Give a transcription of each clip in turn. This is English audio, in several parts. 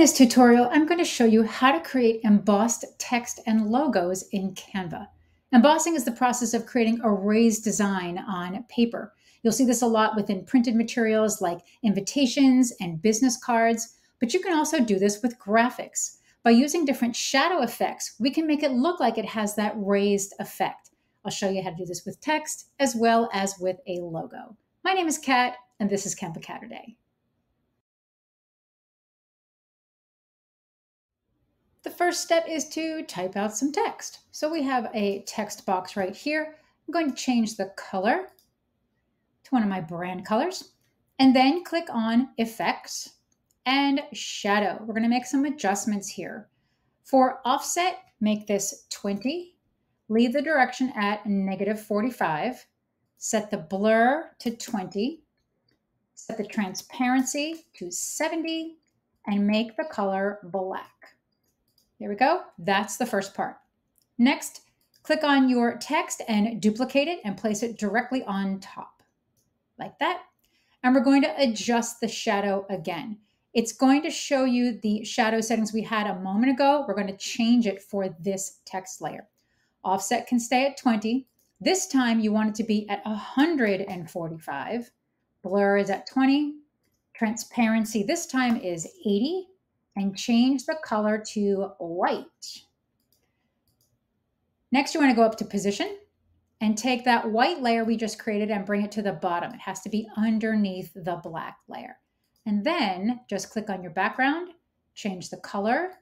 this tutorial, I'm going to show you how to create embossed text and logos in Canva. Embossing is the process of creating a raised design on paper. You'll see this a lot within printed materials like invitations and business cards, but you can also do this with graphics. By using different shadow effects, we can make it look like it has that raised effect. I'll show you how to do this with text as well as with a logo. My name is Kat, and this is Canva Catterday. The first step is to type out some text. So we have a text box right here. I'm going to change the color to one of my brand colors and then click on Effects and Shadow. We're going to make some adjustments here. For offset, make this 20. Leave the direction at negative 45. Set the blur to 20. Set the transparency to 70 and make the color black. There we go. That's the first part. Next, click on your text and duplicate it and place it directly on top like that. And we're going to adjust the shadow again. It's going to show you the shadow settings we had a moment ago. We're going to change it for this text layer. Offset can stay at 20. This time you want it to be at 145. Blur is at 20. Transparency this time is 80 and change the color to white. Next, you want to go up to position and take that white layer we just created and bring it to the bottom. It has to be underneath the black layer. And then just click on your background, change the color,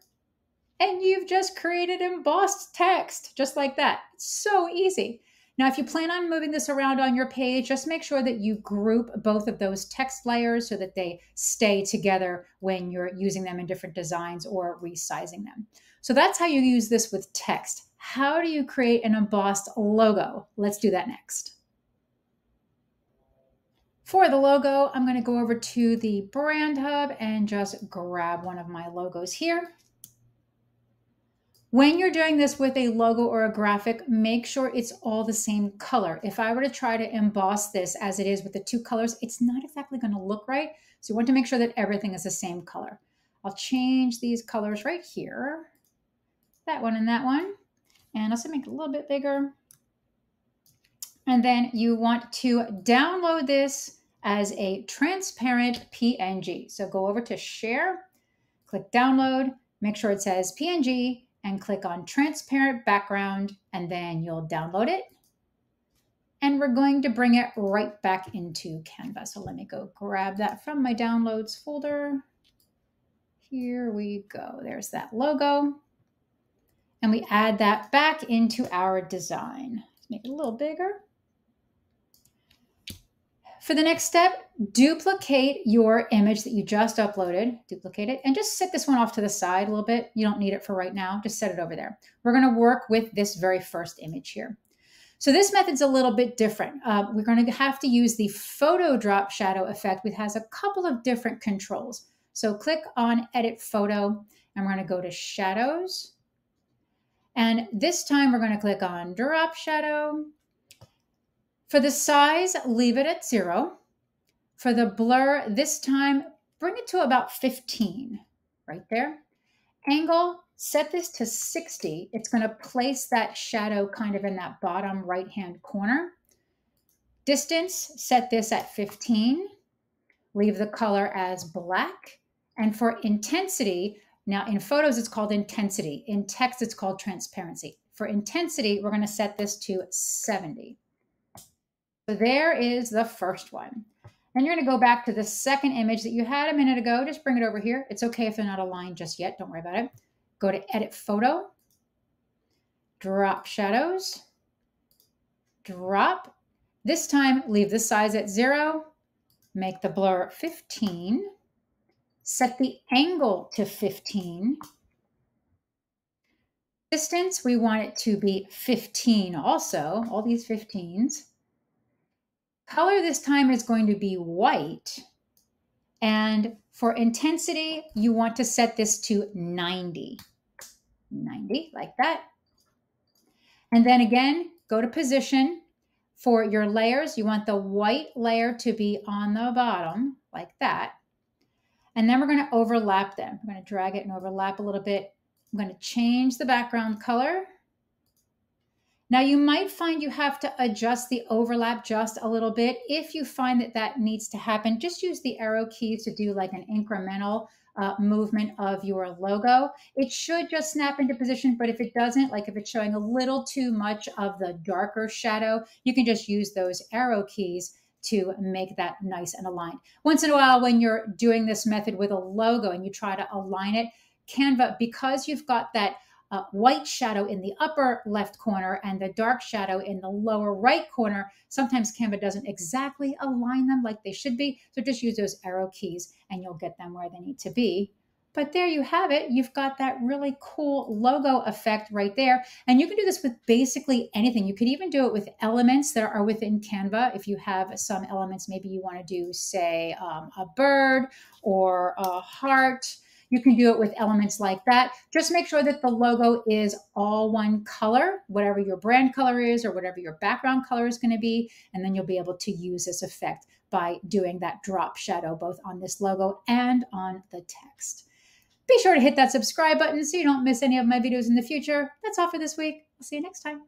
and you've just created embossed text just like that. It's so easy. Now, if you plan on moving this around on your page, just make sure that you group both of those text layers so that they stay together when you're using them in different designs or resizing them. So that's how you use this with text. How do you create an embossed logo? Let's do that next. For the logo, I'm going to go over to the Brand Hub and just grab one of my logos here. When you're doing this with a logo or a graphic, make sure it's all the same color. If I were to try to emboss this as it is with the two colors, it's not exactly going to look right. So you want to make sure that everything is the same color. I'll change these colors right here, that one and that one, and also make it a little bit bigger. And then you want to download this as a transparent PNG. So go over to share, click download, make sure it says PNG, and click on transparent background and then you'll download it. And we're going to bring it right back into Canva. So let me go grab that from my downloads folder. Here we go. There's that logo. And we add that back into our design. Let's make it a little bigger. For the next step, duplicate your image that you just uploaded, duplicate it, and just set this one off to the side a little bit. You don't need it for right now, just set it over there. We're gonna work with this very first image here. So this method's a little bit different. Uh, we're going to have to use the photo drop shadow effect, which has a couple of different controls. So click on edit photo and we're going to go to shadows. And this time we're going to click on drop shadow for the size, leave it at zero. For the blur, this time, bring it to about 15, right there. Angle, set this to 60. It's going to place that shadow kind of in that bottom right-hand corner. Distance, set this at 15. Leave the color as black. And for intensity, now in photos, it's called intensity. In text, it's called transparency. For intensity, we're going to set this to 70. So there is the first one. And you're going to go back to the second image that you had a minute ago. Just bring it over here. It's okay if they're not aligned just yet. Don't worry about it. Go to Edit Photo, Drop Shadows, Drop. This time, leave the size at zero. Make the blur 15. Set the angle to 15. Distance, we want it to be 15 also, all these 15s. Color this time is going to be white. And for intensity, you want to set this to 90. 90, like that. And then again, go to position. For your layers, you want the white layer to be on the bottom, like that. And then we're going to overlap them. We're going to drag it and overlap a little bit. I'm going to change the background color. Now you might find you have to adjust the overlap just a little bit. If you find that that needs to happen, just use the arrow keys to do like an incremental uh, movement of your logo. It should just snap into position, but if it doesn't, like if it's showing a little too much of the darker shadow, you can just use those arrow keys to make that nice and aligned. Once in a while, when you're doing this method with a logo and you try to align it, Canva, because you've got that uh, white shadow in the upper left corner and the dark shadow in the lower right corner, sometimes Canva doesn't exactly align them like they should be. So just use those arrow keys and you'll get them where they need to be. But there you have it. You've got that really cool logo effect right there. And you can do this with basically anything. You could even do it with elements that are within Canva. If you have some elements, maybe you want to do, say, um, a bird or a heart you can do it with elements like that. Just make sure that the logo is all one color, whatever your brand color is or whatever your background color is going to be. And then you'll be able to use this effect by doing that drop shadow both on this logo and on the text. Be sure to hit that subscribe button so you don't miss any of my videos in the future. That's all for this week. I'll see you next time.